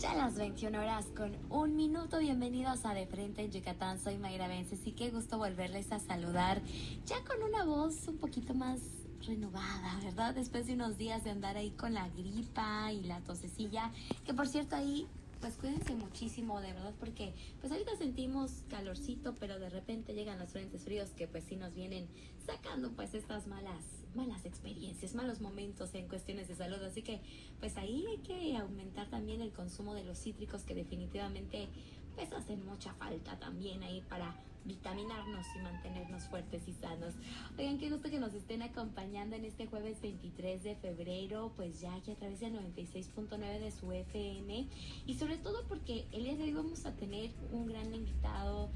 Ya las 21 horas con un minuto, bienvenidos a De Frente en Yucatán, soy Mayra Vences y qué gusto volverles a saludar ya con una voz un poquito más renovada, ¿verdad? Después de unos días de andar ahí con la gripa y la tosecilla, que por cierto ahí pues cuídense muchísimo, de verdad, porque pues ahorita sentimos calorcito, pero de repente llegan los frentes fríos que pues sí nos vienen sacando pues estas malas malas experiencias, malos momentos en cuestiones de salud. Así que pues ahí hay que aumentar también el consumo de los cítricos que definitivamente pues hacen mucha falta también ahí para vitaminarnos y mantenernos fuertes y sanos. Oigan, qué gusto que nos estén acompañando en este jueves 23 de febrero, pues ya aquí a través del 96.9 de su FM y sobre todo porque el día de hoy vamos a tener un gran invitado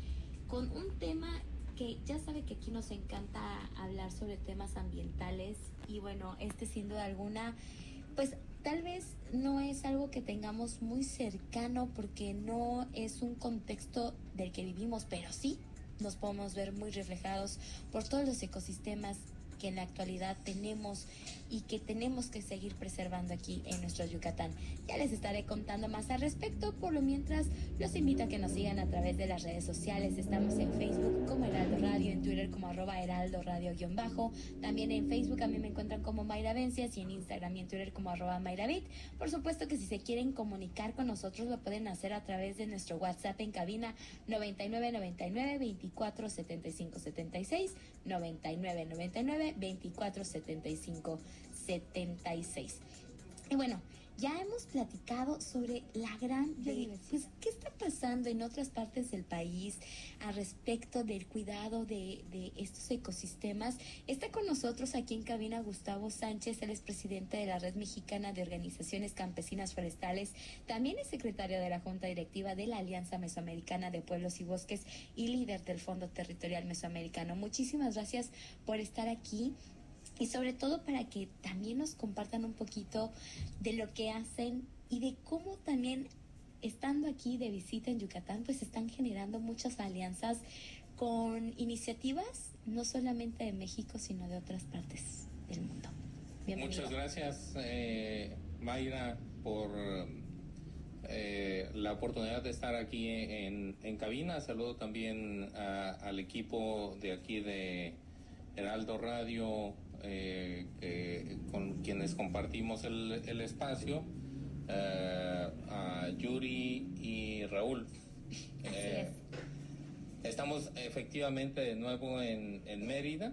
con un tema que ya sabe que aquí nos encanta hablar sobre temas ambientales y bueno, este siendo de alguna, pues tal vez no es algo que tengamos muy cercano porque no es un contexto del que vivimos, pero sí nos podemos ver muy reflejados por todos los ecosistemas que en la actualidad tenemos y que tenemos que seguir preservando aquí en nuestro Yucatán. Ya les estaré contando más al respecto, por lo mientras los invito a que nos sigan a través de las redes sociales. Estamos en Facebook como Heraldo Radio, en Twitter como arroba Heraldo Radio-bajo. También en Facebook a mí me encuentran como Mayra Vencias y en Instagram y en Twitter como arroba Mayravit. Por supuesto que si se quieren comunicar con nosotros lo pueden hacer a través de nuestro WhatsApp en cabina 9999 24 75 76 9999 24 75 76. Y bueno, ya hemos platicado sobre la gran biodiversidad. Pues, ¿Qué está pasando en otras partes del país al respecto del cuidado de, de, estos ecosistemas? Está con nosotros aquí en cabina Gustavo Sánchez, él es presidente de la Red Mexicana de Organizaciones Campesinas Forestales, también es secretario de la Junta Directiva de la Alianza Mesoamericana de Pueblos y Bosques y líder del Fondo Territorial Mesoamericano. Muchísimas gracias por estar aquí y sobre todo para que también nos compartan un poquito de lo que hacen y de cómo también estando aquí de visita en Yucatán pues están generando muchas alianzas con iniciativas no solamente de México sino de otras partes del mundo. Muchas gracias eh, Mayra por eh, la oportunidad de estar aquí en, en cabina. Saludo también al equipo de aquí de Heraldo Radio, eh, con quienes compartimos el, el espacio, eh, a Yuri y Raúl. Eh, estamos efectivamente de nuevo en, en Mérida.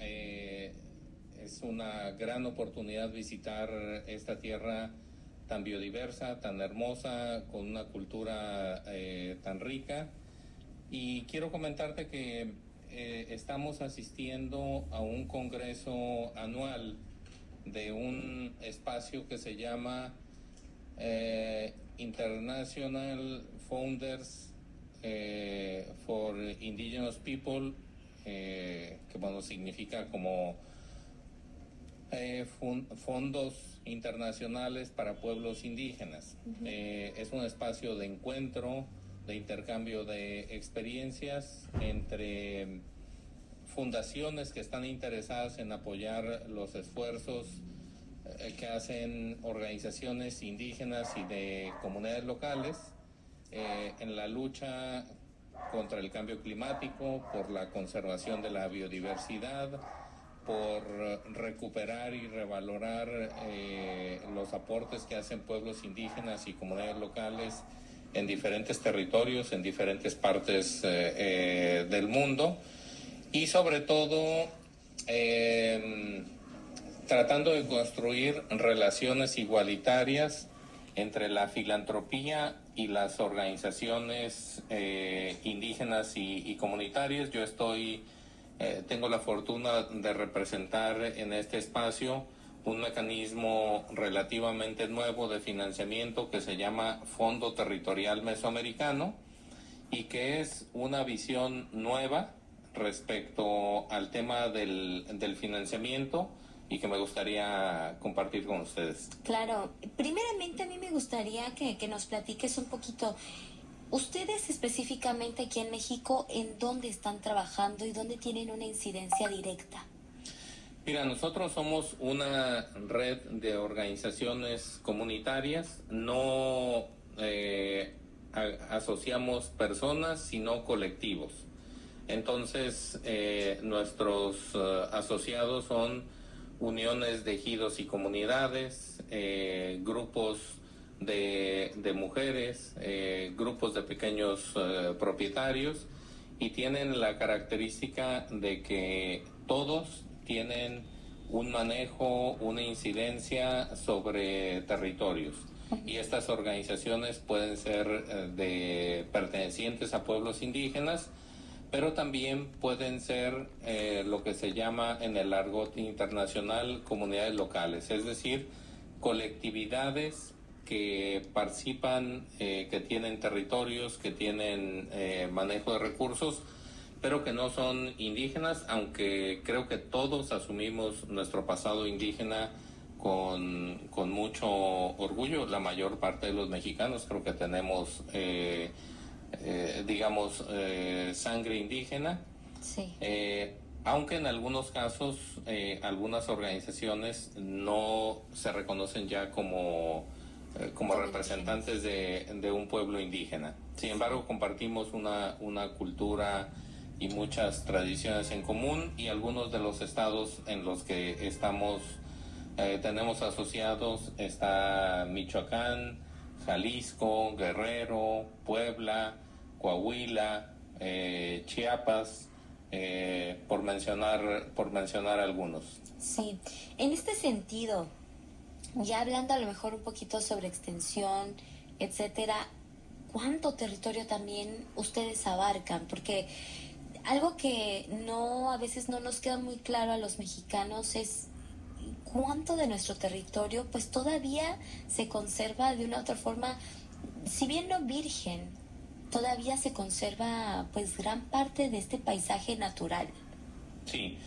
es una gran oportunidad visitar esta tierra tan biodiversa, tan hermosa, con una cultura tan rica. Y quiero comentarte que eh, estamos asistiendo a un congreso anual de un espacio que se llama eh, International Founders eh, for Indigenous People, que bueno, significa como fondos internacionales para pueblos indígenas. es un espacio de encuentro, de intercambio de experiencias entre fundaciones que están interesadas en apoyar los esfuerzos eh, que hacen organizaciones indígenas y de comunidades locales eh, en la lucha contra el cambio climático, por la conservación de la biodiversidad, por recuperar y revalorar eh, los aportes que hacen pueblos indígenas y comunidades locales en diferentes territorios, en diferentes partes eh, eh, del mundo y sobre todo em, tratando de construir relaciones igualitarias entre la filantropía y las organizaciones eh, indígenas y, y, comunitarias. Yo estoy, tengo la fortuna de representar en este espacio un mecanismo relativamente nuevo de financiamiento que se llama Fondo Territorial Mesoamericano y que es una visión nueva respecto al tema del, del financiamiento y que me gustaría compartir con ustedes. Claro, primeramente a mí me gustaría que, que nos platiques un poquito, ustedes específicamente aquí en México, ¿en dónde están trabajando y dónde tienen una incidencia directa? Mira, nosotros somos una red de organizaciones comunitarias, no eh, asociamos personas, sino colectivos. Entonces, eh, nuestros eh, asociados son uniones de ejidos y comunidades, eh, grupos de, de mujeres, grupos de pequeños propietarios y tienen la característica de que todos tienen un manejo, una incidencia sobre territorios. Y estas organizaciones pueden ser eh, de pertenecientes a pueblos indígenas, pero también pueden ser eh, lo que se llama en el argot internacional comunidades locales, es decir, colectividades que participan, eh, que tienen territorios, que tienen manejo de recursos, pero que no son indígenas, aunque creo que todos asumimos nuestro pasado indígena con, mucho orgullo. La mayor parte de los mexicanos creo que tenemos, eh, eh, digamos, eh, sangre indígena. Sí. aunque en algunos casos algunas organizaciones no se reconocen ya como, como representantes de, de, un pueblo indígena. Sin embargo, compartimos una, una cultura y muchas tradiciones en común y algunos de los estados en los que estamos eh, tenemos asociados, está Michoacán, Jalisco, Guerrero, Puebla, Coahuila, eh, Chiapas, eh, por mencionar por mencionar algunos. Sí, en este sentido, ya hablando a lo mejor un poquito sobre extensión, etcétera, ¿cuánto territorio también ustedes abarcan? Porque algo que no a veces no nos queda muy claro a los mexicanos es cuánto de nuestro territorio pues todavía se conserva de una otra forma, si bien no virgen, todavía se conserva pues gran parte de este paisaje natural. Sí.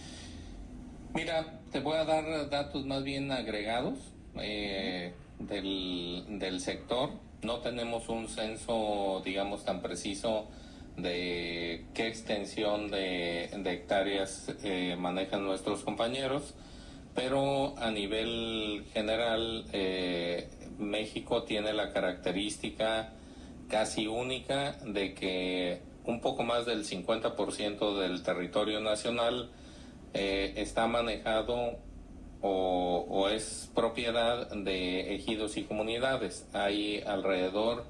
Mira, te voy a dar datos más bien agregados eh, del, del sector. No tenemos un censo, digamos, tan preciso de qué extensión de, hectáreas eh, manejan nuestros compañeros pero a nivel general eh, México tiene la característica casi única de que un poco más del 50% del territorio nacional eh, está manejado o, es propiedad de ejidos y comunidades. Hay alrededor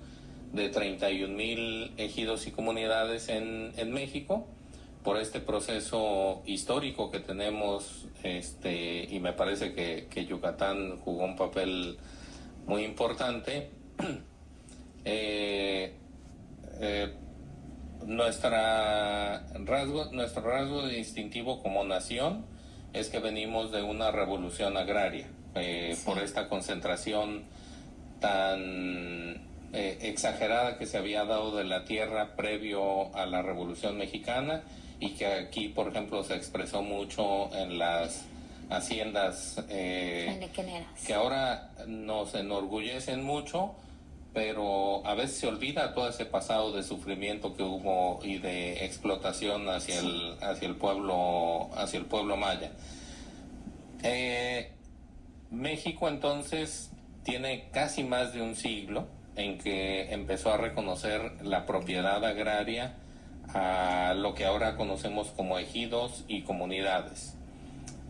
de 31 mil ejidos y comunidades en, en México por este proceso histórico que tenemos, este, y me parece que, Yucatán jugó un papel muy importante. Eh, eh, nuestra rasgo, nuestro rasgo distintivo como nación es que venimos de una revolución agraria, eh, por esta concentración tan exagerada que se había dado de la tierra previo a la revolución mexicana y que aquí, por ejemplo, se expresó mucho en las haciendas eh, que ahora nos enorgullecen mucho, pero a veces se olvida todo ese pasado de sufrimiento que hubo y de explotación hacia el hacia el pueblo hacia el pueblo maya. Eh, México entonces tiene casi más de un siglo en que empezó a reconocer la propiedad agraria a lo que ahora conocemos como ejidos y comunidades.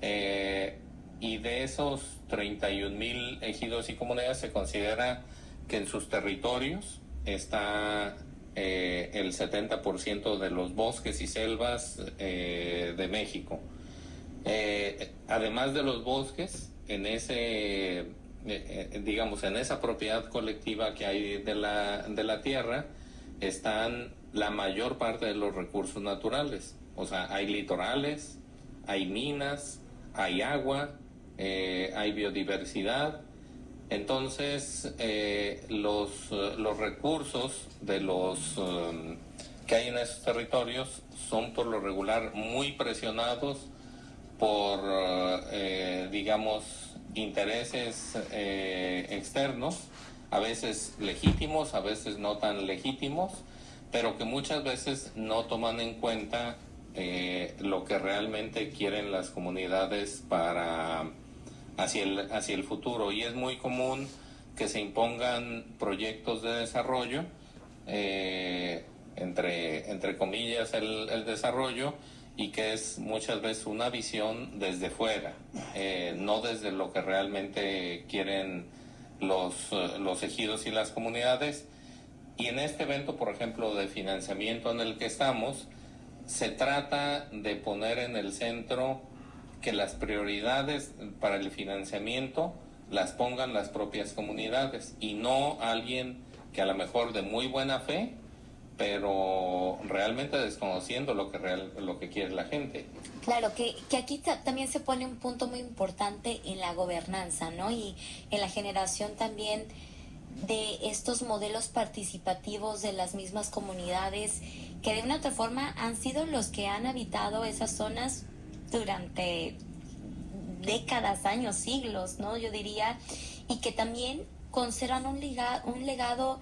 Eh, y de esos 31 mil ejidos y comunidades se considera que en sus territorios está eh, el 70% de los bosques y selvas eh, de México. además de los bosques, en ese, digamos, en esa propiedad colectiva que hay de la, de la tierra, están la mayor parte de los recursos naturales. O sea, hay litorales, hay minas, hay agua, eh, hay biodiversidad. Entonces, eh, los, los recursos de los um, que hay en esos territorios son por lo regular muy presionados por, eh, digamos, intereses externos, a veces legítimos, a veces no tan legítimos, pero que muchas veces no toman en cuenta eh, lo que realmente quieren las comunidades para hacia el, hacia el futuro. Y es muy común que se impongan proyectos de desarrollo, eh, entre, entre comillas el, desarrollo, y que es muchas veces una visión desde fuera, eh, no desde lo que realmente quieren los, los ejidos y las comunidades. Y en este evento, por ejemplo, de financiamiento en el que estamos, se trata de poner en el centro que las prioridades para el financiamiento las pongan las propias comunidades y no alguien que a lo mejor de muy buena fe, pero realmente desconociendo lo que real, lo que quiere la gente. Claro, que, que aquí también se pone un punto muy importante en la gobernanza, ¿no? Y en la generación también de estos modelos participativos de las mismas comunidades que de una otra forma han sido los que han habitado esas zonas durante décadas, años, siglos, ¿no? Yo diría, y que también conservan un, un legado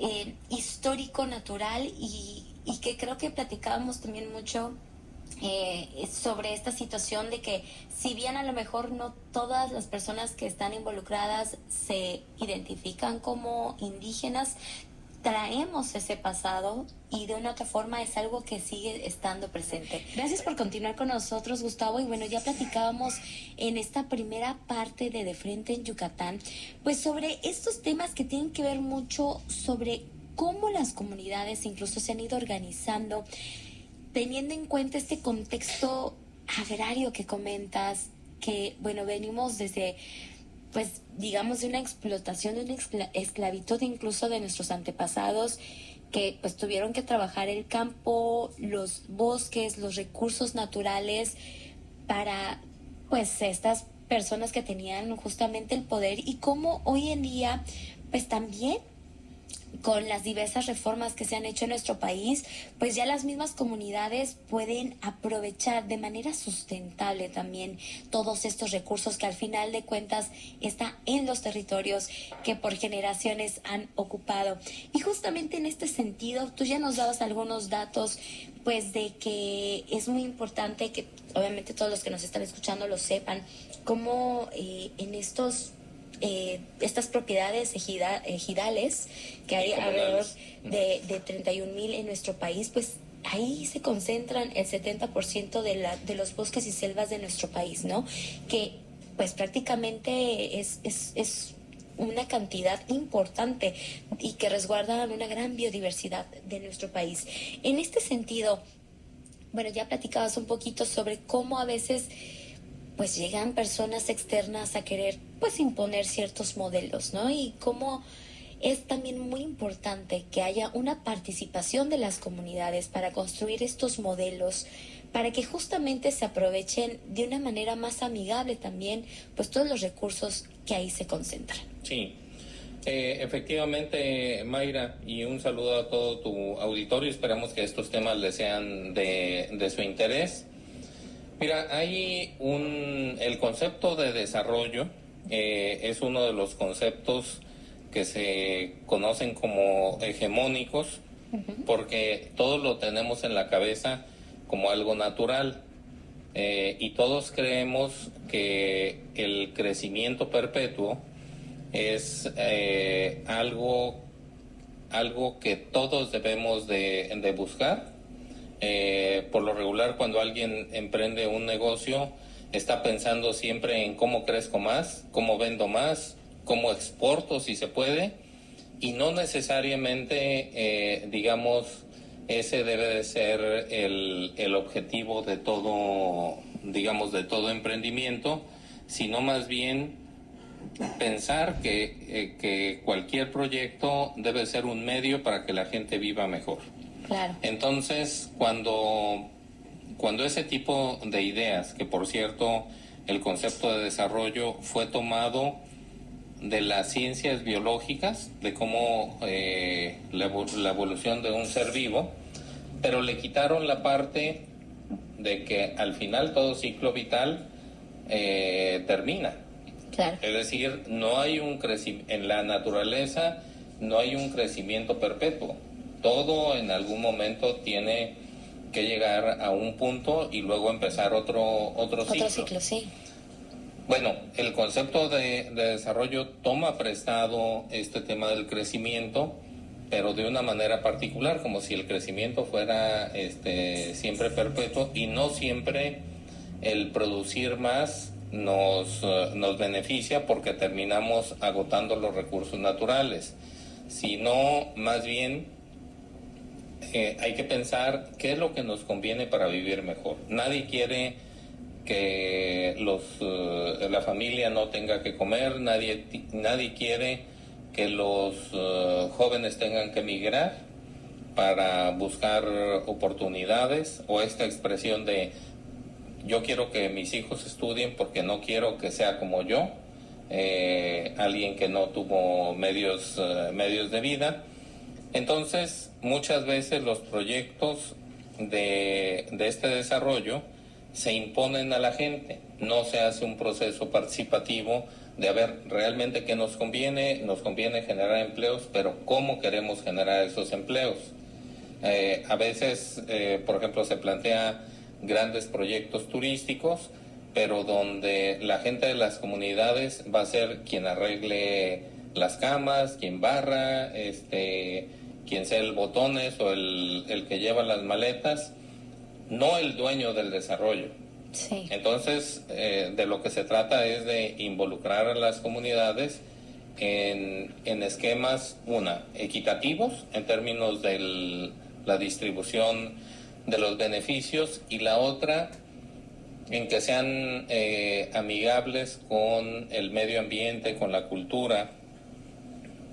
eh, histórico, natural, y, y que creo que platicábamos también mucho eh, sobre esta situación de que si bien a lo mejor no todas las personas que están involucradas se identifican como indígenas, traemos ese pasado y de una otra forma es algo que sigue estando presente. Gracias por continuar con nosotros, Gustavo. Y bueno, ya platicábamos en esta primera parte de De Frente en Yucatán, pues sobre estos temas que tienen que ver mucho sobre cómo las comunidades incluso se han ido organizando, teniendo en cuenta este contexto agrario que comentas, que bueno, venimos desde pues digamos de una explotación, de una esclavitud incluso de nuestros antepasados que pues tuvieron que trabajar el campo, los bosques, los recursos naturales para pues estas personas que tenían justamente el poder y cómo hoy en día pues también con las diversas reformas que se han hecho en nuestro país, pues ya las mismas comunidades pueden aprovechar de manera sustentable también todos estos recursos que al final de cuentas están en los territorios que por generaciones han ocupado. Y justamente en este sentido, tú ya nos dabas algunos datos pues de que es muy importante que obviamente todos los que nos están escuchando lo sepan, cómo eh, en estos eh, estas propiedades ejidales que hay alrededor de, de 31 mil en nuestro país, pues ahí se concentran el 70% de, la, de los bosques y selvas de nuestro país, ¿no? Que pues prácticamente es, es, es una cantidad importante y que resguardan una gran biodiversidad de nuestro país. En este sentido, bueno, ya platicabas un poquito sobre cómo a veces pues llegan personas externas a querer pues imponer ciertos modelos, ¿no? Y cómo es también muy importante que haya una participación de las comunidades para construir estos modelos, para que justamente se aprovechen de una manera más amigable también, pues todos los recursos que ahí se concentran. Sí, eh, efectivamente, Mayra, y un saludo a todo tu auditorio. Esperamos que estos temas les sean de, de su interés. Mira, hay un, el concepto de desarrollo eh, es uno de los conceptos que se conocen como hegemónicos porque todos lo tenemos en la cabeza como algo natural. Eh, y todos creemos que el crecimiento perpetuo es eh, algo algo que todos debemos de, de buscar. Eh, por lo regular, cuando alguien emprende un negocio, está pensando siempre en cómo crezco más, cómo vendo más, cómo exporto si se puede, y no necesariamente, eh, digamos, ese debe de ser el, el, objetivo de todo, digamos, de todo emprendimiento, sino más bien pensar que, eh, que cualquier proyecto debe ser un medio para que la gente viva mejor. Entonces, cuando, cuando ese tipo de ideas, que por cierto el concepto de desarrollo fue tomado de las ciencias biológicas, de cómo eh, la, evolución de un ser vivo, pero le quitaron la parte de que al final todo ciclo vital eh, termina. Es decir, no hay un en la naturaleza no hay un crecimiento perpetuo todo en algún momento tiene que llegar a un punto y luego empezar otro, otro, otro ciclo. sí. Bueno, el concepto de, desarrollo toma prestado este tema del crecimiento, pero de una manera particular, como si el crecimiento fuera este, siempre perpetuo y no siempre el producir más nos, eh, nos beneficia porque terminamos agotando los recursos naturales, sino más bien eh, hay que pensar qué es lo que nos conviene para vivir mejor. Nadie quiere que los, eh, la familia no tenga que comer, nadie, nadie quiere que los eh, jóvenes tengan que emigrar para buscar oportunidades o esta expresión de yo quiero que mis hijos estudien porque no quiero que sea como yo, eh, alguien que no tuvo medios, medios de vida. Entonces, muchas veces los proyectos de, este desarrollo se imponen a la gente, no se hace un proceso participativo de a ver realmente qué nos conviene, nos conviene generar empleos, pero cómo queremos generar esos empleos. Eh, a veces, eh, por ejemplo, se plantea grandes proyectos turísticos, pero donde la gente de las comunidades va a ser quien arregle las camas, quien barra, este, quien sea el botones o el, el que lleva las maletas no el dueño del desarrollo. Entonces, eh, de lo que se trata es de involucrar a las comunidades en, esquemas, una, equitativos en términos de la distribución de los beneficios y la otra, en que sean eh, amigables con el medio ambiente, con la cultura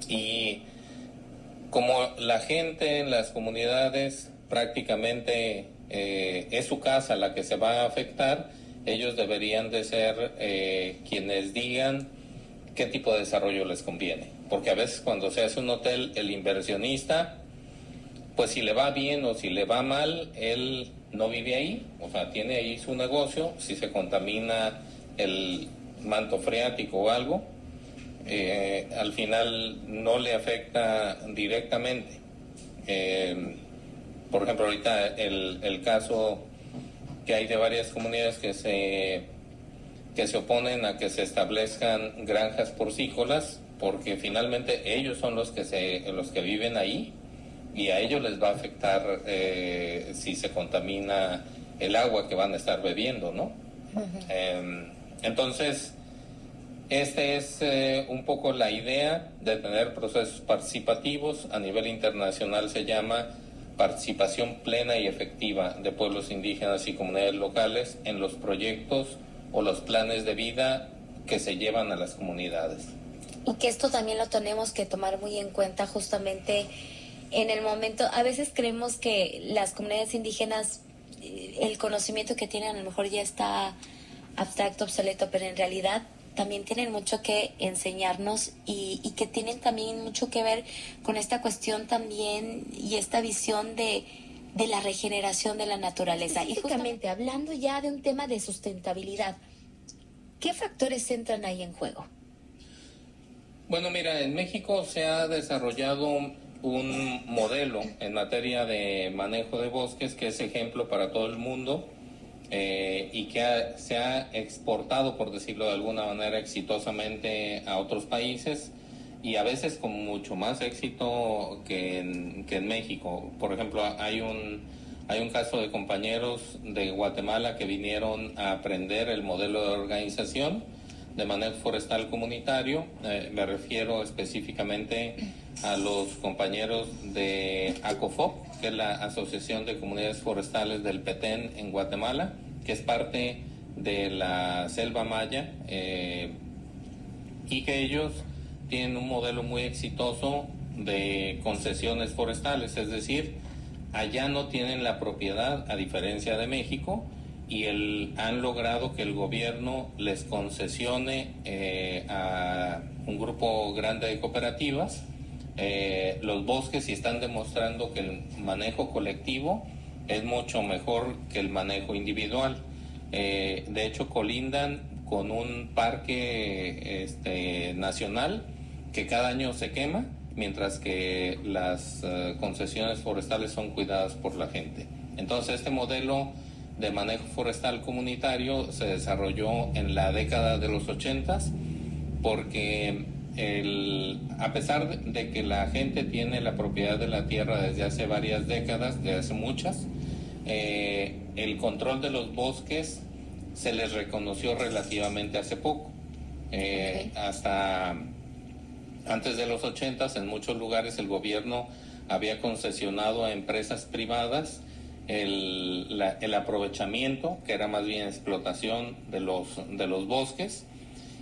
y como la gente en las comunidades prácticamente eh, es su casa la que se va a afectar, ellos deberían de ser eh, quienes digan qué tipo de desarrollo les conviene. Porque a veces cuando se hace un hotel, el inversionista, pues si le va bien o si le va mal, él no vive ahí, o sea, tiene ahí su negocio, si se contamina el manto freático o algo, eh, al final no le afecta directamente por ejemplo, ahorita el, el caso que hay de varias comunidades que se, que se oponen a que se establezcan granjas porcícolas, porque finalmente ellos son los que, se, los que viven ahí y a ellos les va a afectar eh, si se contamina el agua que van a estar bebiendo, ¿no? Em, entonces, esta es eh, un poco la idea de tener procesos participativos. A nivel internacional se llama participación plena y efectiva de pueblos indígenas y comunidades locales en los proyectos o los planes de vida que se llevan a las comunidades. Y que esto también lo tenemos que tomar muy en cuenta justamente en el momento, a veces creemos que las comunidades indígenas, eh, el conocimiento que tienen a lo mejor ya está abstracto, obsoleto, pero en realidad también tienen mucho que enseñarnos y, que tienen también mucho que ver con esta cuestión también y esta visión de, la regeneración de la naturaleza. Y justamente hablando ya de un tema de sustentabilidad, ¿qué factores entran ahí en juego? Bueno, mira, en México se ha desarrollado un modelo en materia de manejo de bosques que es ejemplo para todo el mundo eh, y que se ha exportado, por decirlo de alguna manera, exitosamente a otros países y a veces con mucho más éxito que en, que en México. Por ejemplo, hay un, hay un caso de compañeros de Guatemala que vinieron a aprender el modelo de organización de manejo forestal comunitario. Eh, me refiero específicamente a los compañeros de ACOFOP, que es la Asociación de Comunidades Forestales del Petén en Guatemala, que es parte de la selva maya, eh, y que ellos tienen un modelo muy exitoso de concesiones forestales, es decir, allá no tienen la propiedad, a diferencia de México, y el, han logrado que el gobierno les concesione eh, a un grupo grande de cooperativas eh, los bosques y están demostrando que el manejo colectivo es mucho mejor que el manejo individual. Eh, de hecho, colindan con un parque este, nacional que cada año se quema, mientras que las concesiones forestales son cuidadas por la gente. Entonces, este modelo de manejo forestal comunitario se desarrolló en la década de los 80 porque el, a pesar de que la gente tiene la propiedad de la tierra desde hace varias décadas, desde hace muchas, eh, el control de los bosques se les reconoció relativamente hace poco. Eh, hasta antes de los 80 en muchos lugares el gobierno había concesionado a empresas privadas el, el, aprovechamiento, que era más bien explotación de los, de los bosques.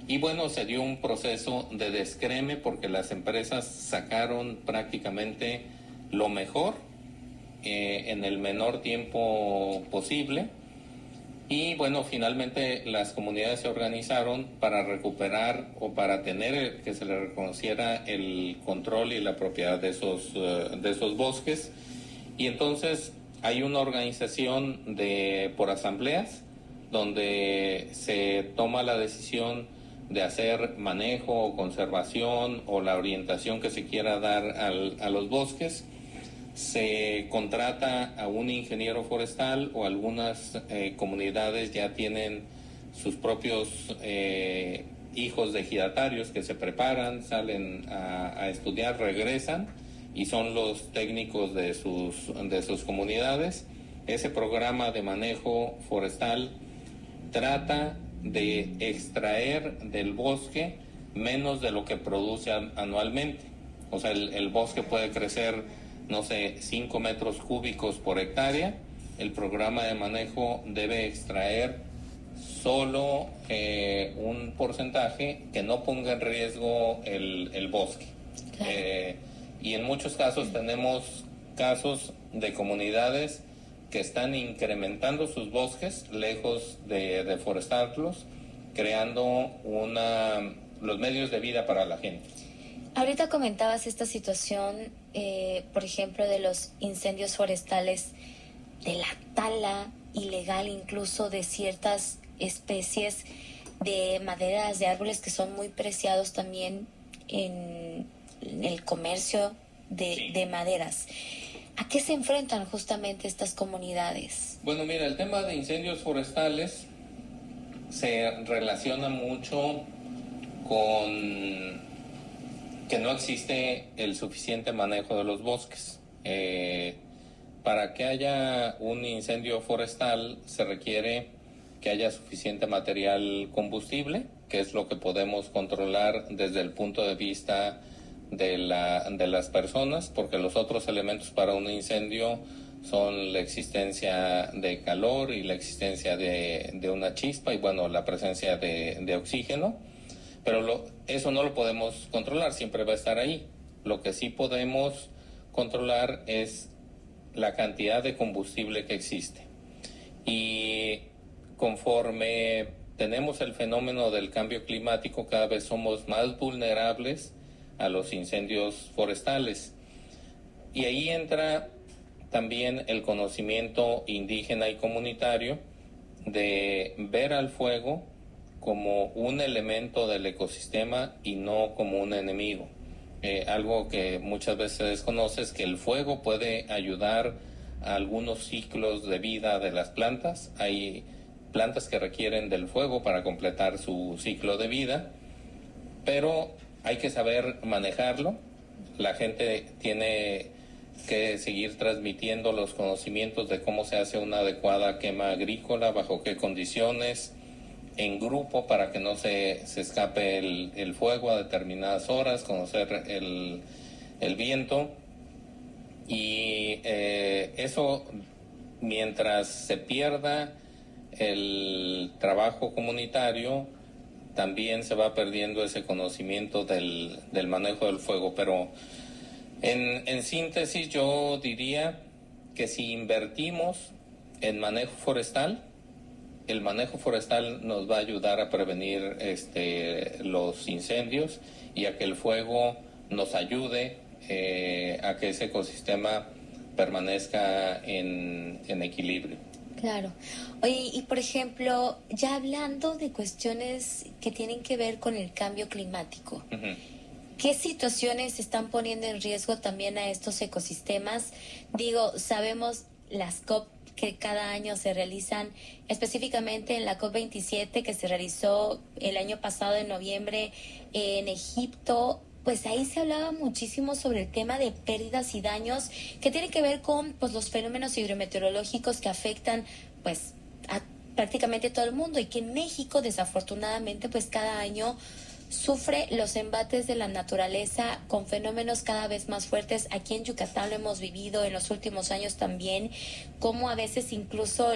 Y bueno, se dio un proceso de descreme porque las empresas sacaron prácticamente lo mejor eh, en el menor tiempo posible. Y bueno, finalmente las comunidades se organizaron para recuperar o para tener que se le reconociera el control y la propiedad de esos, eh, de esos bosques. Y entonces hay una organización de, por asambleas donde se toma la decisión de hacer manejo o conservación o la orientación que se quiera dar a los bosques. Se contrata a un ingeniero forestal o algunas eh, comunidades ya tienen sus propios eh, hijos de ejidatarios que se preparan, salen a estudiar, regresan y son los técnicos de sus, de sus comunidades. Ese programa de manejo forestal trata de extraer del bosque menos de lo que produce anualmente. O sea, el, bosque puede crecer, no sé, 5 metros cúbicos por hectárea. El programa de manejo debe extraer solo eh, un porcentaje que no ponga en riesgo el, bosque. Eh, y en muchos casos tenemos casos de comunidades que están incrementando sus bosques lejos de deforestarlos, creando una, los medios de vida para la gente. Ahorita comentabas esta situación, eh, por ejemplo, de los incendios forestales, de la tala ilegal incluso de ciertas especies de maderas, de árboles que son muy preciados también en el comercio de, maderas. ¿A qué se enfrentan justamente estas comunidades? Bueno, mira, el tema de incendios forestales se relaciona mucho con que no existe el suficiente manejo de los bosques. Eh, para que haya un incendio forestal se requiere que haya suficiente material combustible, que es lo que podemos controlar desde el punto de vista de, la, de las personas, porque los otros elementos para un incendio son la existencia de calor y la existencia de, de una chispa y bueno, la presencia de, de oxígeno, pero lo, eso no lo podemos controlar, siempre va a estar ahí. Lo que sí podemos controlar es la cantidad de combustible que existe. Y conforme tenemos el fenómeno del cambio climático, cada vez somos más vulnerables a los incendios forestales. Y ahí entra también el conocimiento indígena y comunitario de ver al fuego como un elemento del ecosistema y no como un enemigo. Eh, algo que muchas veces se desconoce es que el fuego puede ayudar a algunos ciclos de vida de las plantas. Hay plantas que requieren del fuego para completar su ciclo de vida, pero hay que saber manejarlo. La gente tiene que seguir transmitiendo los conocimientos de cómo se hace una adecuada quema agrícola, bajo qué condiciones, en grupo para que no se, se escape el, fuego a determinadas horas, conocer el, viento. Y eh, eso, mientras se pierda el trabajo comunitario, también se va perdiendo ese conocimiento del, manejo del fuego. Pero en, en síntesis yo diría que si invertimos en manejo forestal, el manejo forestal nos va a ayudar a prevenir este, los incendios y a que el fuego nos ayude eh, a que ese ecosistema permanezca en equilibrio. Claro. Oye, y por ejemplo, ya hablando de cuestiones que tienen que ver con el cambio climático, ¿qué situaciones están poniendo en riesgo también a estos ecosistemas? Digo, sabemos las COP que cada año se realizan, específicamente en la COP27 que se realizó el año pasado en noviembre en Egipto, pues ahí se hablaba muchísimo sobre el tema de pérdidas y daños que tiene que ver con pues, los fenómenos hidrometeorológicos que afectan pues a prácticamente todo el mundo y que en México desafortunadamente pues cada año sufre los embates de la naturaleza con fenómenos cada vez más fuertes. Aquí en Yucatán lo hemos vivido en los últimos años también, como a veces incluso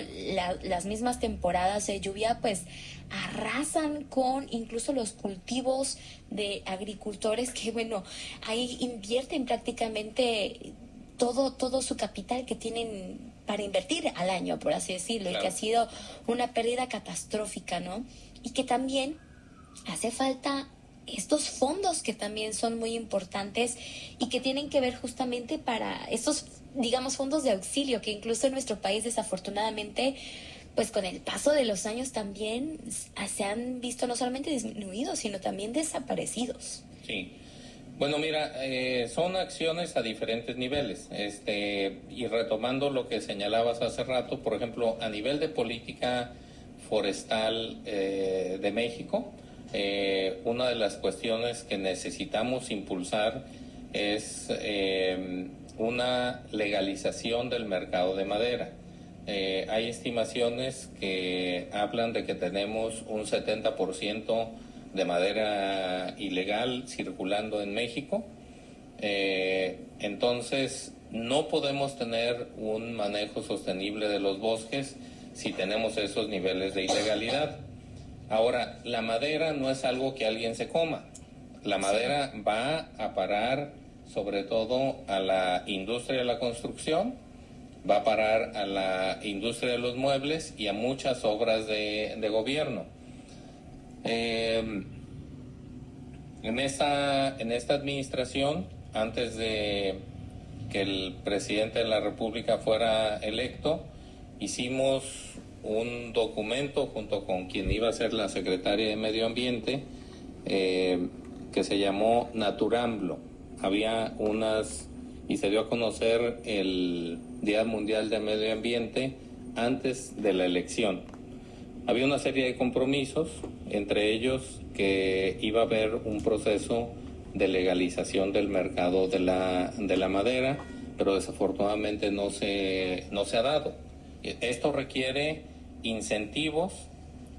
las mismas temporadas de lluvia pues arrasan con incluso los cultivos de agricultores que bueno, ahí invierten prácticamente todo, todo su capital que tienen para invertir al año, por así decirlo, y que ha sido una pérdida catastrófica, ¿no? Y que también hace falta estos fondos que también son muy importantes y que tienen que ver justamente para estos, digamos, fondos de auxilio que incluso en nuestro país desafortunadamente, pues con el paso de los años también se han visto no solamente disminuidos, sino también desaparecidos. Sí. Bueno, mira, eh, son acciones a diferentes niveles. Este, y retomando lo que señalabas hace rato, por ejemplo, a nivel de política forestal eh, de México, eh, una de las cuestiones que necesitamos impulsar es eh, una legalización del mercado de madera. Eh, hay estimaciones que hablan de que tenemos un 70% de madera ilegal circulando en México. entonces, no podemos tener un manejo sostenible de los bosques si tenemos esos niveles de ilegalidad. Ahora, la madera no es algo que alguien se coma. La madera va a parar sobre todo a la industria de la construcción, va a parar a la industria de los muebles y a muchas obras de, gobierno. Em, en, esta, en esta administración, antes de que el presidente de la República fuera electo, hicimos un documento junto con quien iba a ser la secretaria de Medio Ambiente eh, que se llamó Naturamblo. Había unas, y se dio a conocer el Día Mundial de Medio Ambiente antes de la elección. Había una serie de compromisos, entre ellos que iba a haber un proceso de legalización del mercado de la, de la madera, pero desafortunadamente no se, no se ha dado. Esto requiere incentivos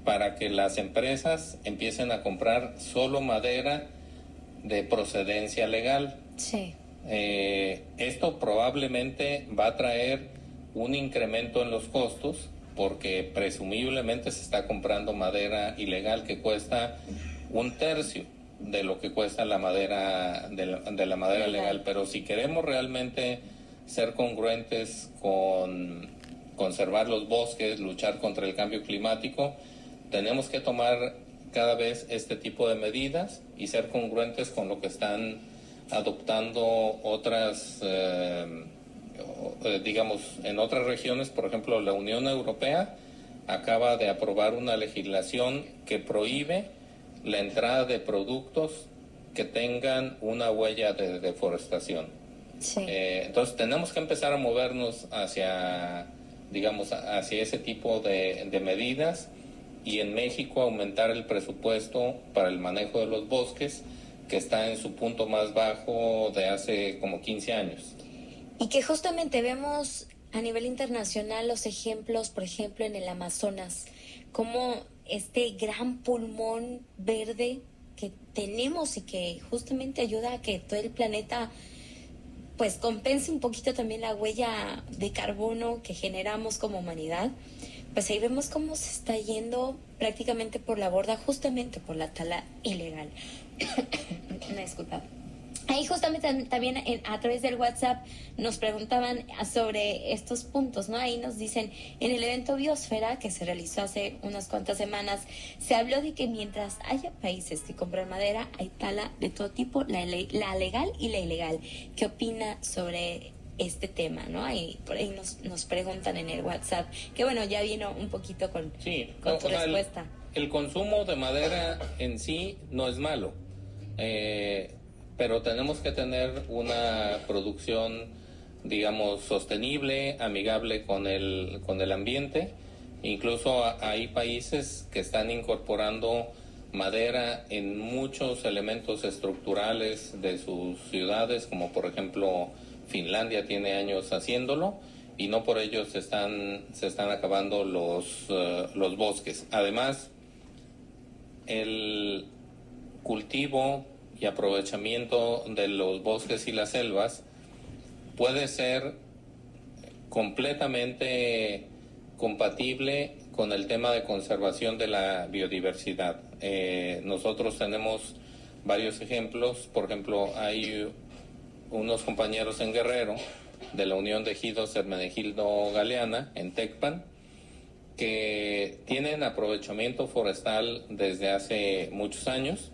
para que las empresas empiecen a comprar solo madera de procedencia legal. Sí. Eh, esto probablemente va a traer un incremento en los costos porque presumiblemente se está comprando madera ilegal que cuesta un tercio de lo que cuesta la madera de la madera legal. Pero si queremos realmente ser congruentes con conservar los bosques, luchar contra el cambio climático, tenemos que tomar cada vez este tipo de medidas y ser congruentes con lo que están adoptando otras, eh, eh, digamos, en otras regiones, por ejemplo, la Unión Europea acaba de aprobar una legislación que prohíbe la entrada de productos que tengan una huella de deforestación. Eh, entonces tenemos que empezar a movernos hacia digamos, hacia ese tipo de, medidas y en México aumentar el presupuesto para el manejo de los bosques, que está en su punto más bajo de hace como 15 años. Y que justamente vemos a nivel internacional los ejemplos, por ejemplo, en el Amazonas, como este gran pulmón verde que tenemos y que justamente ayuda a que todo el planeta pues compense un poquito también la huella de carbono que generamos como humanidad, pues ahí vemos cómo se está yendo prácticamente por la borda justamente por la tala ilegal. Una disculpa. Ahí justamente también a través del WhatsApp nos preguntaban sobre estos puntos, ¿no? Ahí nos dicen, en el evento Biosfera que se realizó hace unas cuantas semanas, se habló de que mientras haya países que compran madera, hay tala de todo tipo, la, la legal y la ilegal. ¿Qué opina sobre este tema, ¿no? Ahí, por ahí nos, nos preguntan en el WhatsApp, que bueno, ya vino un poquito con, con tu respuesta. El, el, consumo de madera en sí no es malo. Eh, pero tenemos que tener una producción digamos, sostenible, amigable con el, con el ambiente. Incluso hay países que están incorporando madera en muchos elementos estructurales de sus ciudades, como por ejemplo Finlandia tiene años haciéndolo y no por ello se están, se están acabando los, eh, los bosques. Además, el cultivo aprovechamiento de los bosques y las selvas puede ser completamente compatible con el tema de conservación de la biodiversidad. Eh, nosotros tenemos varios ejemplos, por ejemplo, hay unos compañeros en Guerrero de la Unión de Ejidos Hermenegildo Galeana en Tecpan, que tienen aprovechamiento forestal desde hace muchos años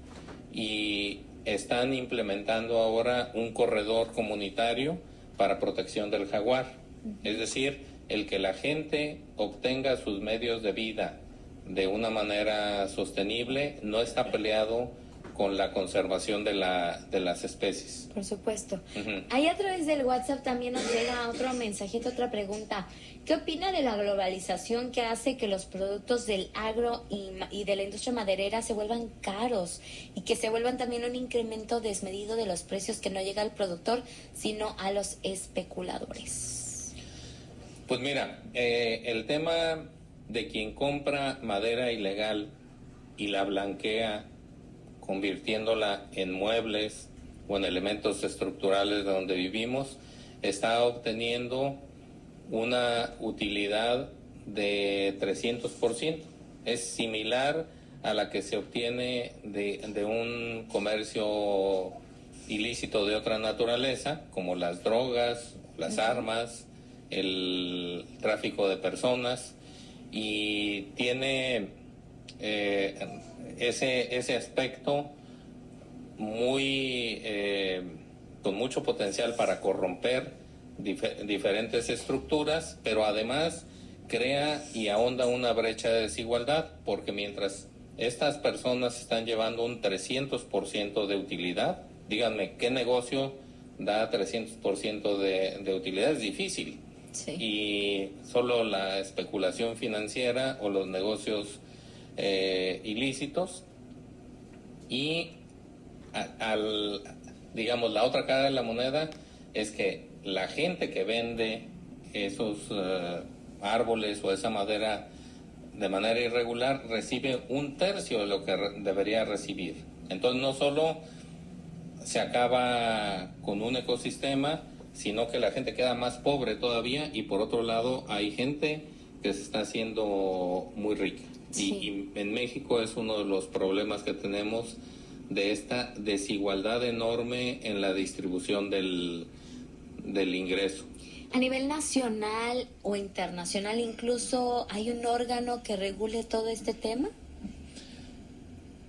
y están implementando ahora un corredor comunitario para protección del jaguar. Es decir, el que la gente obtenga sus medios de vida de una manera sostenible no está peleado con la conservación de, la, de las especies. Por supuesto. Ahí a través del WhatsApp también nos llega otro mensajito, otra pregunta. ¿Qué opina de la globalización que hace que los productos del agro y, y, de la industria maderera se vuelvan caros y que se vuelvan también un incremento desmedido de los precios que no llega al productor, sino a los especuladores? Pues mira, eh, el tema de quien compra madera ilegal y la blanquea convirtiéndola en muebles o en elementos estructurales de donde vivimos, está obteniendo una utilidad de 300%. Es similar a la que se obtiene de, de, un comercio ilícito de otra naturaleza, como las drogas, las armas, el tráfico de personas, y tiene eh, ese, ese aspecto muy eh, con mucho potencial para corromper diferentes estructuras, pero además crea y ahonda una brecha de desigualdad, porque mientras estas personas están llevando un 300% de utilidad, díganme, ¿qué negocio da 300% de, de utilidad? Es difícil. Y solo la especulación financiera o los negocios eh, ilícitos y al, digamos, la otra cara de la moneda es que la gente que vende esos eh, árboles o esa madera de manera irregular recibe un tercio de lo que debería recibir. Entonces no solo se acaba con un ecosistema, sino que la gente queda más pobre todavía y por otro lado hay gente que se está haciendo muy rica. Y, en México es uno de los problemas que tenemos de esta desigualdad enorme en la distribución del, del ingreso. A nivel nacional o internacional incluso hay un órgano que regule todo este tema.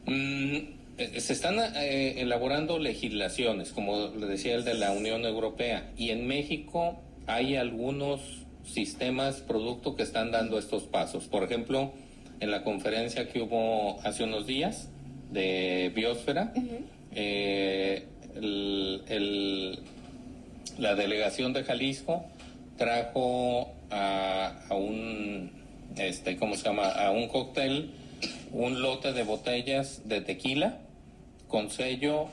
Mm, eh, se están eh, elaborando legislaciones, como le decía el de la Unión Europea, y en México hay algunos sistemas, producto que están dando estos pasos. Por ejemplo, en la conferencia que hubo hace unos días de Biosfera, eh, la delegación de Jalisco trajo a, un, este, ¿cómo se llama? A un cóctel, un lote de botellas de tequila con sello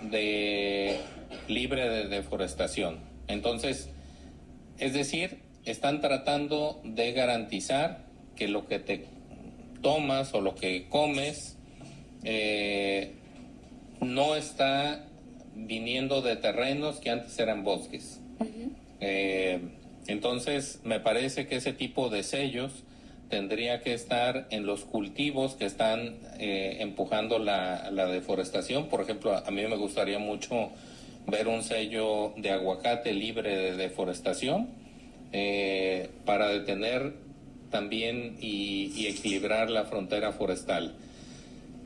de libre de deforestación. Entonces, es decir, están tratando de garantizar que lo que te tomas o lo que comes eh, no está viniendo de terrenos que antes eran bosques. Eh, entonces, me parece que ese tipo de sellos tendría que estar en los cultivos que están eh, empujando la, deforestación. Por ejemplo, a mí me gustaría mucho ver un sello de aguacate libre de deforestación para detener también y, equilibrar la frontera forestal.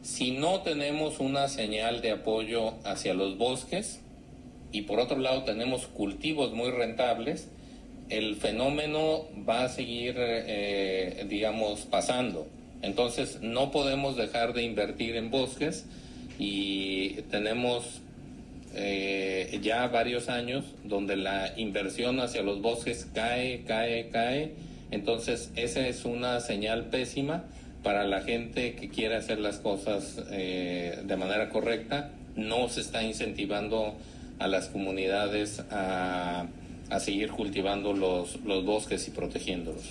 Si no tenemos una señal de apoyo hacia los bosques y por otro lado tenemos cultivos muy rentables, el fenómeno va a seguir, eh, digamos, pasando. Entonces no podemos dejar de invertir en bosques y tenemos eh, ya varios años donde la inversión hacia los bosques cae, cae, cae. Entonces, esa es una señal pésima para la gente que quiere hacer las cosas eh, de manera correcta. No se está incentivando a las comunidades a, a seguir cultivando los, los bosques y protegiéndolos.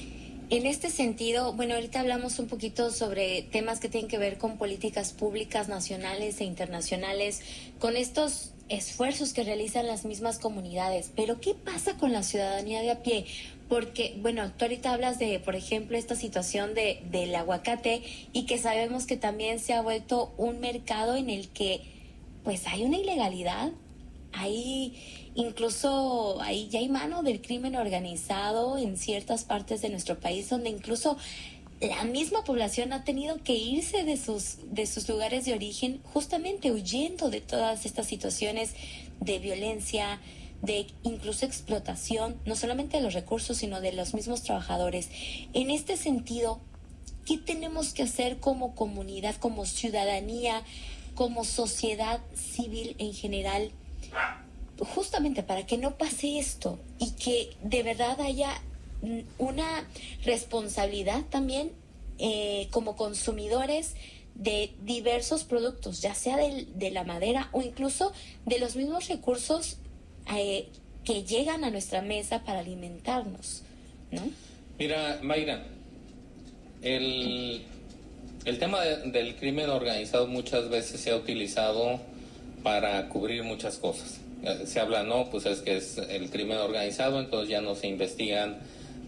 En este sentido, bueno, ahorita hablamos un poquito sobre temas que tienen que ver con políticas públicas nacionales e internacionales, con estos esfuerzos que realizan las mismas comunidades. Pero, ¿qué pasa con la ciudadanía de a pie? Porque, bueno, tú ahorita hablas de, por ejemplo, esta situación de, del aguacate y que sabemos que también se ha vuelto un mercado en el que, pues, hay una ilegalidad, hay incluso ahí ya hay mano del crimen organizado en ciertas partes de nuestro país donde incluso la misma población ha tenido que irse de sus, de sus lugares de origen justamente huyendo de todas estas situaciones de violencia, de incluso explotación, no solamente de los recursos, sino de los mismos trabajadores. En este sentido, ¿qué tenemos que hacer como comunidad, como ciudadanía, como sociedad civil en general? justamente para que no pase esto y que de verdad haya una responsabilidad también eh, como consumidores de diversos productos, ya sea de, la madera o incluso de los mismos recursos eh, que llegan a nuestra mesa para alimentarnos, ¿no? Mira, Mayra, el, el tema del crimen organizado muchas veces se ha utilizado para cubrir muchas cosas. Eh, se habla, no, pues es que es el crimen organizado, entonces ya no se investigan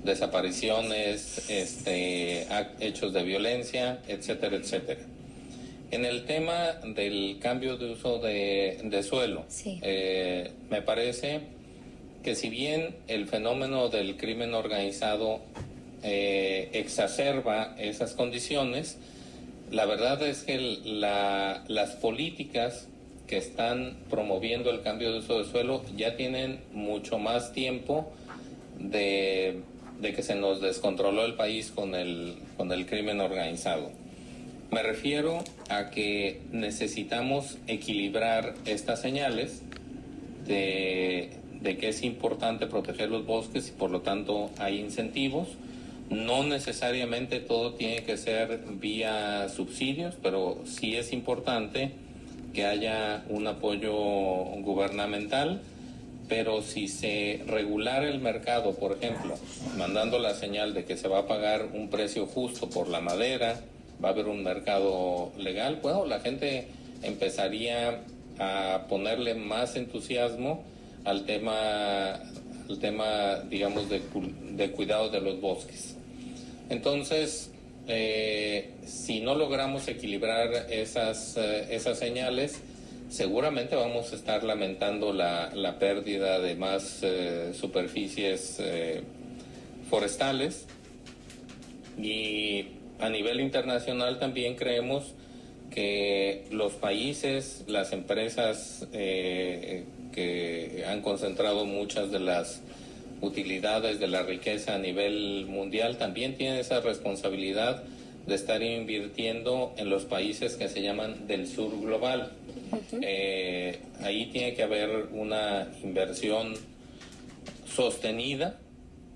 desapariciones, este, hechos de violencia, etcétera, etcétera. En el tema del cambio de uso de, suelo, eh, me parece que si bien el fenómeno del crimen organizado eh, exacerba esas condiciones, la verdad es que las políticas que están promoviendo el cambio de uso de suelo ya tienen mucho más tiempo de, que se nos descontroló el país con el, con el crimen organizado. Me refiero a que necesitamos equilibrar estas señales de, que es importante proteger los bosques y por lo tanto hay incentivos. No necesariamente todo tiene que ser vía subsidios, pero sí es importante que haya un apoyo gubernamental, pero si se regulara el mercado, por ejemplo, mandando la señal de que se va a pagar un precio justo por la madera, va a haber un mercado legal, bueno, la gente empezaría a ponerle más entusiasmo al tema, al tema digamos, de, cuidado de los bosques. Entonces, eh, si no logramos equilibrar esas, eh, esas señales, seguramente vamos a estar lamentando la, la pérdida de más eh, superficies forestales y a nivel internacional también creemos que los países, las empresas que han concentrado muchas de las utilidades de la riqueza a nivel mundial, también tiene esa responsabilidad de estar invirtiendo en los países que se llaman del sur global. Eh, ahí tiene que haber una inversión sostenida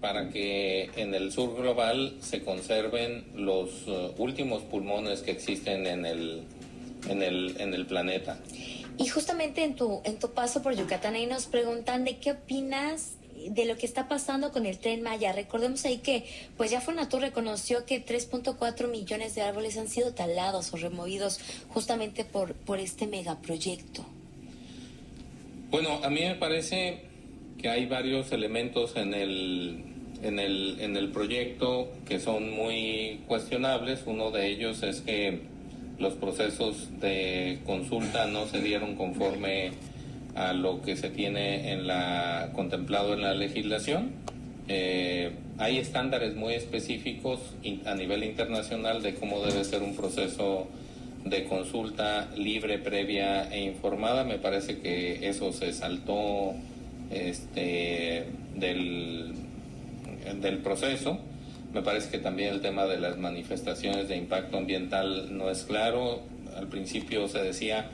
para que en el sur global se conserven los uh, últimos pulmones que existen en el, en el, en el planeta. Y justamente en tu, en tu paso por Yucatán ahí nos preguntan de qué opinas de lo que está pasando con el tren Maya. Recordemos ahí que, pues ya Fonatur reconoció que 3.4 millones de árboles han sido talados o removidos justamente por, por este megaproyecto. Bueno, a mí me parece que hay varios elementos en el, en el, en el proyecto que son muy cuestionables. Uno de ellos es que los procesos de consulta no se dieron conforme a lo que se tiene en la contemplado en la legislación. Eh, hay estándares muy específicos a nivel internacional de cómo debe ser un proceso de consulta libre, previa e informada. Me parece que eso se saltó este, del, del proceso. Me parece que también el tema de las manifestaciones de impacto ambiental no es claro. Al principio se decía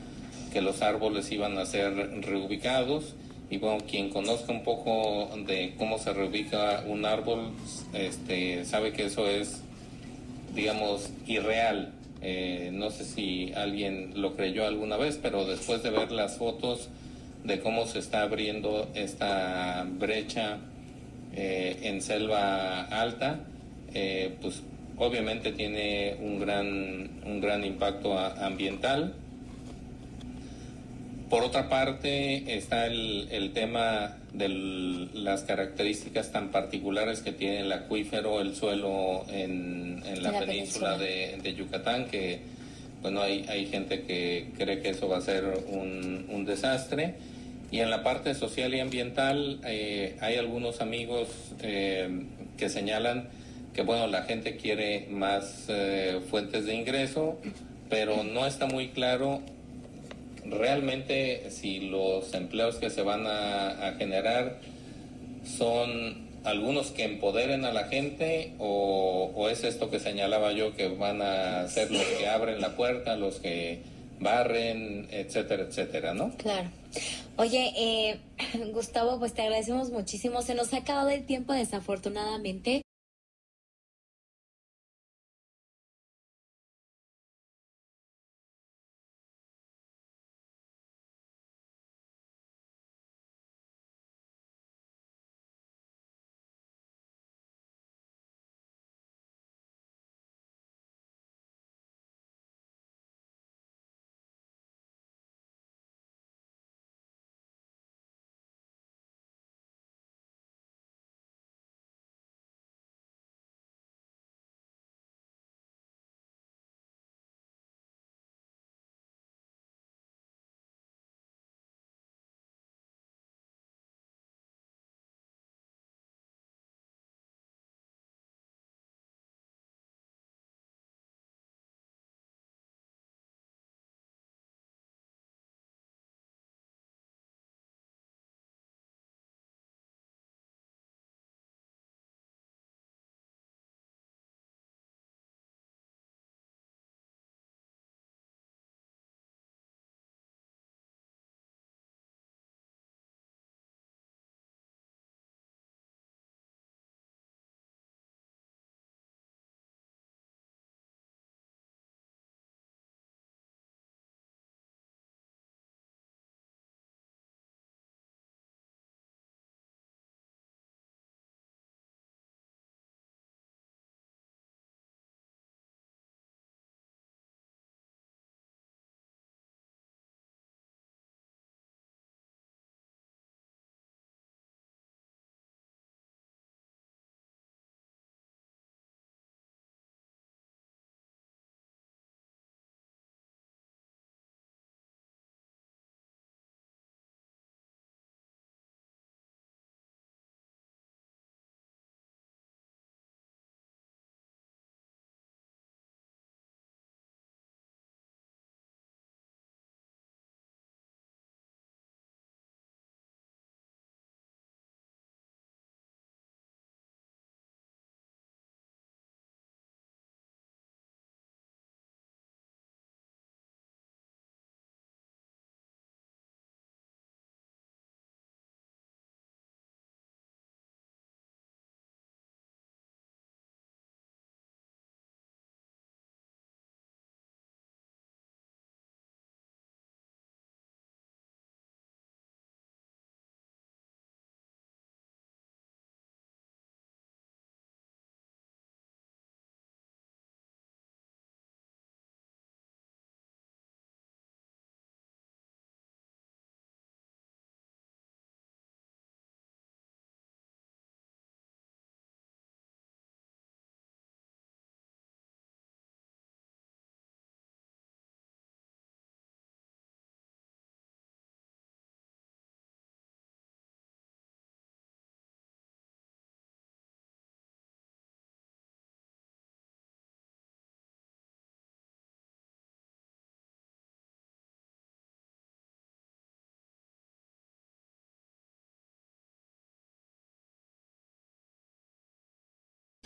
que los árboles iban a ser reubicados y bueno, quien conozca un poco de cómo se reubica un árbol, este, sabe que eso es, digamos, irreal. Eh, no sé si alguien lo creyó alguna vez, pero después de ver las fotos de cómo se está abriendo esta brecha eh, en selva alta, eh, pues obviamente tiene un gran, un gran impacto ambiental. Por otra parte está el, el tema de las características tan particulares que tiene el acuífero, el suelo en, en la, península, De, de, Yucatán, que bueno, hay, hay gente que cree que eso va a ser un, un desastre. Y en la parte social y ambiental eh, hay algunos amigos eh, que señalan que bueno, la gente quiere más eh, fuentes de ingreso, pero no está muy claro realmente si los empleos que se van a, generar son algunos que empoderen a la gente o, es esto que señalaba yo que van a ser los que abren la puerta, los que barren, etcétera, etcétera, ¿no? Claro. Oye, eh, Gustavo, pues te agradecemos muchísimo. Se nos ha acabado el tiempo desafortunadamente.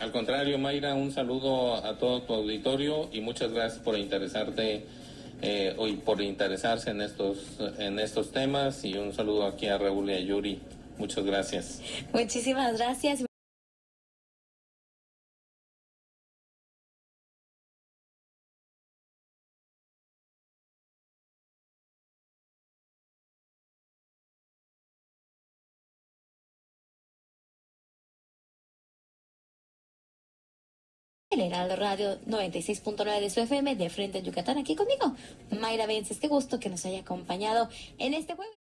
Al contrario, Mayra, un saludo a todo tu auditorio y muchas gracias por interesarte eh, hoy por interesarse en estos, en estos temas y un saludo aquí a Raúl y a Yuri. Muchas gracias. Muchísimas gracias. Heraldo Radio 96.9 de su FM de Frente a Yucatán, aquí conmigo, Mayra Vences. Qué gusto que nos haya acompañado en este jueves.